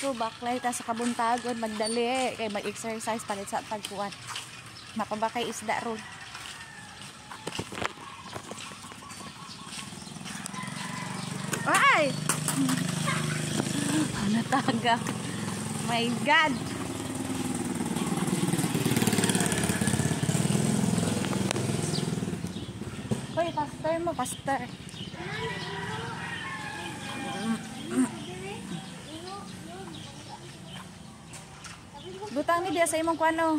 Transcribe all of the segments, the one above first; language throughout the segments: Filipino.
So baklay ta sa kabuntagon magdali kay mag-exercise palit sa pagkuan. Mapabakay isda ron. Ay! Ano taga? My God! Hoy, faster mo, faster. Butang ni biasa imong kuano.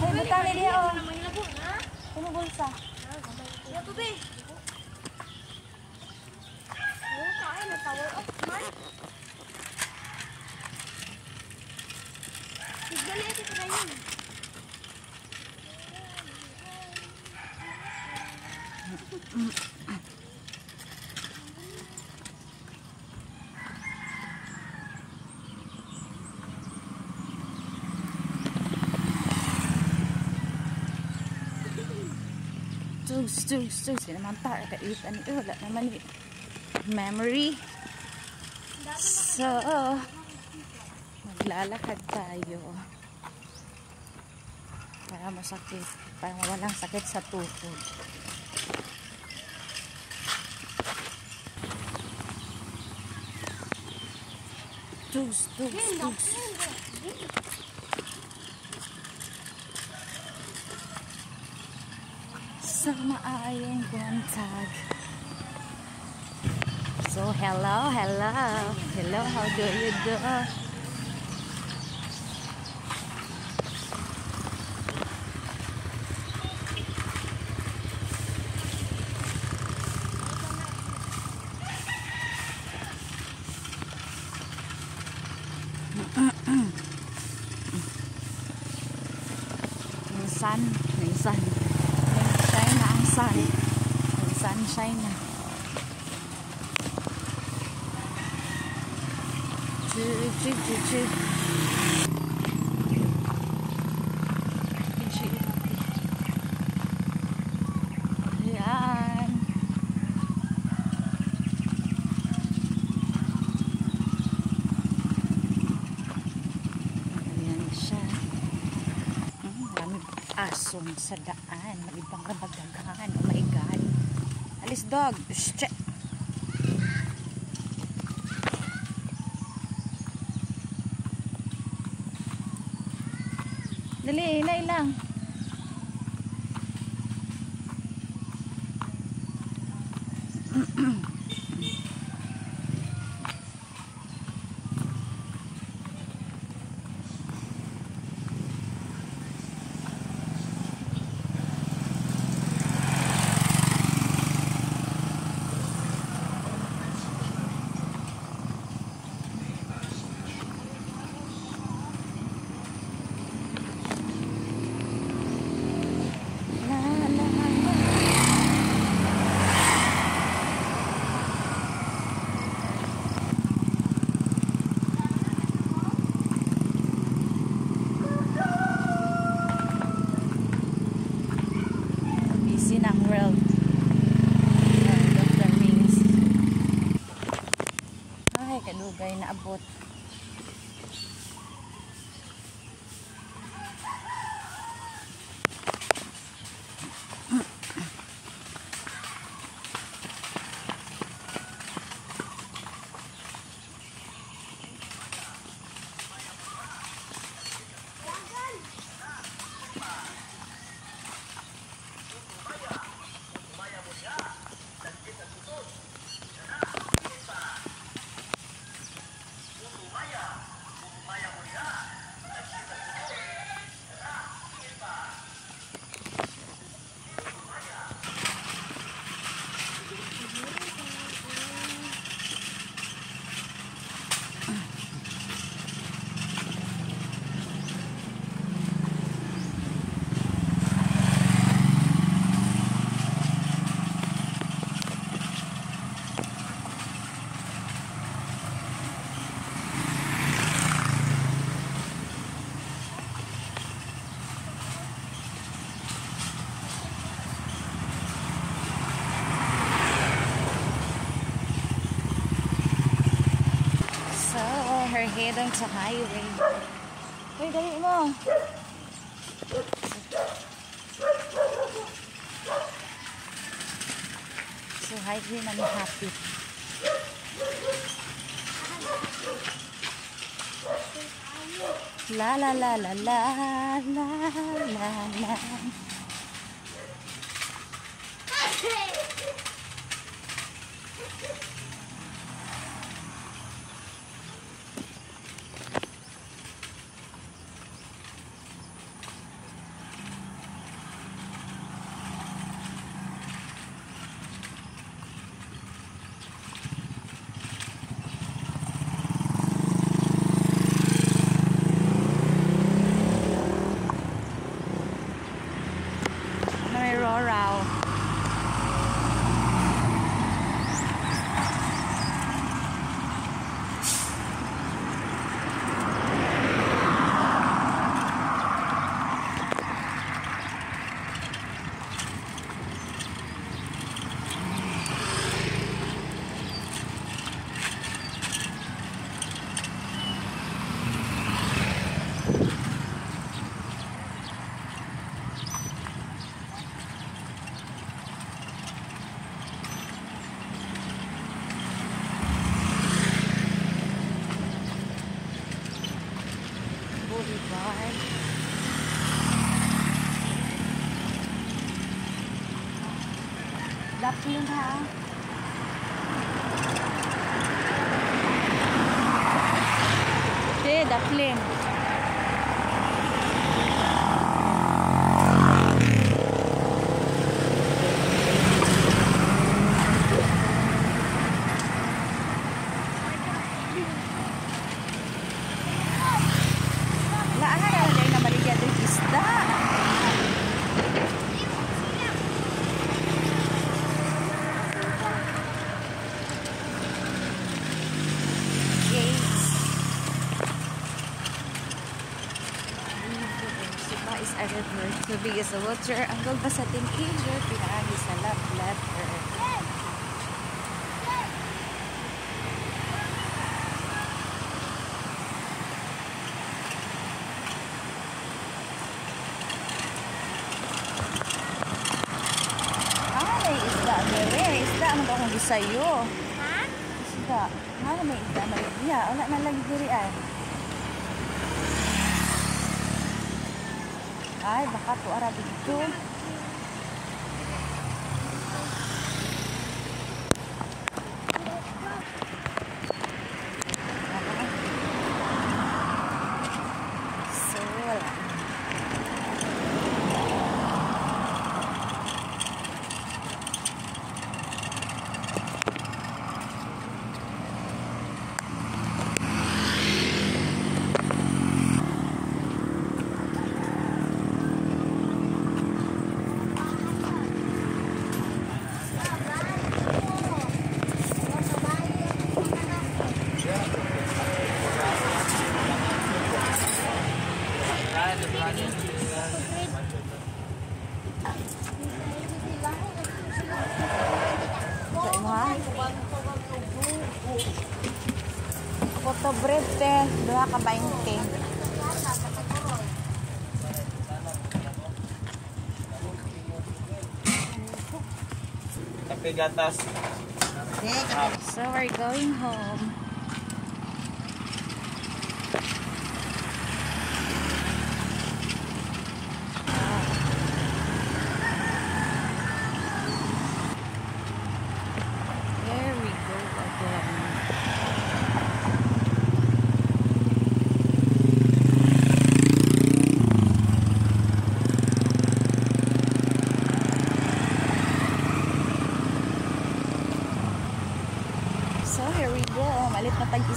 Hey, butang ni dia oh. Kuno bulsa. Ya tu Mm-hmm. Tugs, tugs, tugs. Hindi naman para kait. Ano wala naman eh. Memory. So, maglalakad tayo. Para masakit. Para mawalang sakit sa tuhod. Tugs, tugs, tugs. Sa maayong buwantag. So, hello, hello. Hello, how do you do? Minsan, minsan. Sunshine May sunshine na. Chu, chu, chu, chu. Chu. Ayan. Ayan siya. Hmm, marami asong sa daan. Malibang rabagdagan. Oh my God. Alis dog. Shh. Dali, inay lang. La, her head on sa highway. Uy, dali mo. So, highway na ni Happy. La la la la la la la la. May roraw. Boulevard. Daplin ha. Hindi, daplin. Laan na lang na maligya ng isda. Gates. Sipa is a river. Tubig is a water. Ang gold ba sa teenager? Pinahagi sa love letter. May isda. Mere, isda. Ano ba akong gisayo? Ha? Isda. Ano may isda? Maligya. Wala na lagi diri ay. Ay, baka dito. Te, duha ka 20. Kape gatas. So we're going home.